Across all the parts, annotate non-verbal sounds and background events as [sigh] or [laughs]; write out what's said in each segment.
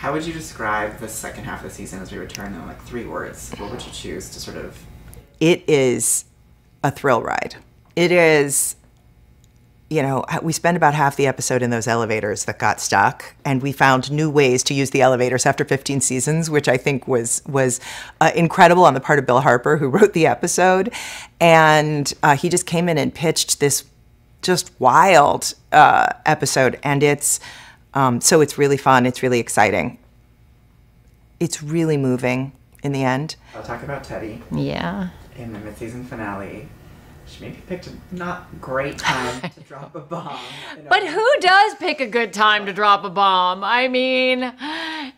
How would you describe the second half of the season as we return in like three words? What would you choose to sort of? It is a thrill ride. It is you know, we spent about half the episode in those elevators that got stuck, and we found new ways to use the elevators after 15 seasons, which I think was was uh, incredible on the part of Bill Harper, who [laughs] wrote the episode, and uh, he just came in and pitched this just wild uh, episode, and it's um, so it's really fun, it's really exciting, it's really moving in the end. I'll talk about Teddy. Yeah. In the mid-season finale, she maybe picked a not great time to [laughs] drop a bomb. But who does pick a good time to drop a bomb? I mean,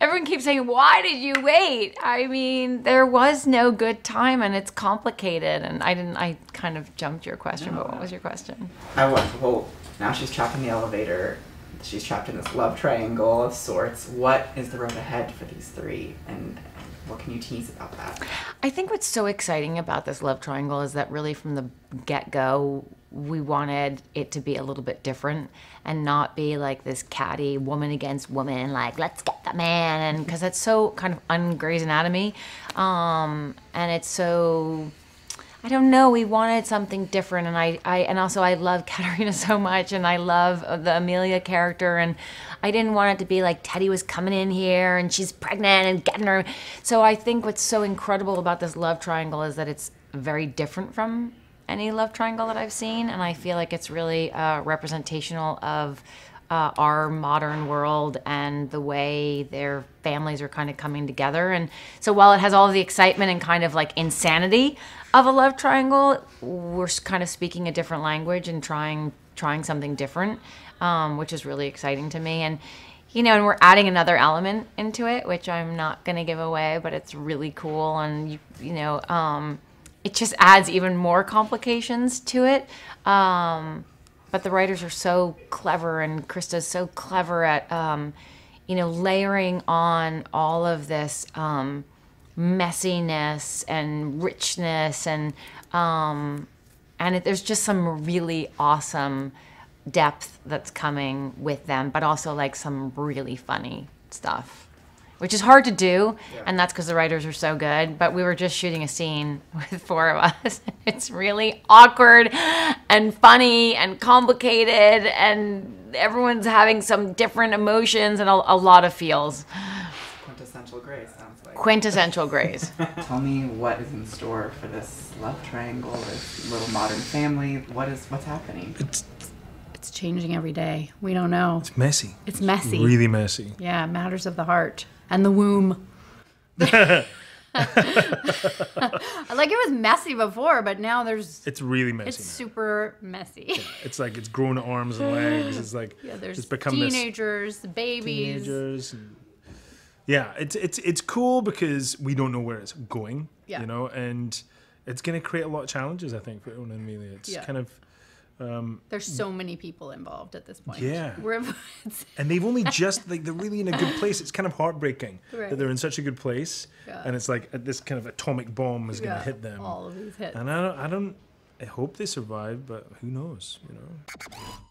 everyone keeps saying, why did you wait? I mean, there was no good time and it's complicated. And I didn't, I kind of jumped your question, no, but what was your question? I was, well, now she's trapped in the elevator. She's trapped in this love triangle of sorts. What is the road ahead for these three? And what can you tease about that? I think what's so exciting about this love triangle is that really from the get go, we wanted it to be a little bit different and not be like this catty woman against woman, like let's get the man, and because that's so kind of un Grey's Anatomy, um, and it's so I don't know. We wanted something different, and I, I, and also I love [laughs] Caterina so much, and I love uh, the Amelia character, and I didn't want it to be like Teddy was coming in here and she's pregnant and getting her. So I think what's so incredible about this love triangle is that it's very different from any love triangle that I've seen, and I feel like it's really uh, representational of. Uh, our modern world and the way their families are kind of coming together. And so while it has all the excitement and kind of like insanity of a love triangle, we're kind of speaking a different language and trying trying something different, um, which is really exciting to me. And you know, and we're adding another element into it, which I'm not going to give away, but it's really cool. And you, you know, um, it just adds even more complications to it. Um, but the writers are so clever, and Krista's so clever at, um, you know, layering on all of this um, messiness and richness and um, and it, there's just some really awesome depth that's coming with them, but also like some really funny stuff, which is hard to do, yeah. and that's because the writers are so good. But we were just shooting a scene [laughs] with four of us. it's really awkward and funny and complicated, and everyone's having some different emotions and a, a lot of feels. Quintessential Grey's quintessential Grey's. [laughs] Tell me what is in store for this love triangle, this little modern family. What is what's happening? It's it's changing every day. We don't know. It's messy. It's messy. It's really messy. Yeah, matters of the heart and the womb. [laughs] like it was messy before, but now there's. It's really messy. It's now. super messy. Yeah, it's like it's grown arms and legs. It's like yeah, there's it's become teenagers, this, babies. Teenagers. And, yeah, it's it's it's cool because we don't know where it's going. Yeah. You know, and it's going to create a lot of challenges. I think for Owen and Amelia. It's yeah. kind of. Um, There's so many people involved at this point. Yeah. We're, and they've only just like they're really in a good place. It's kind of heartbreaking [laughs] right. that they're in such a good place, yeah. and it's like this kind of atomic bomb is going to hit them. All of these hits. And I don't, I don't, I hope they survive, but who knows? You know.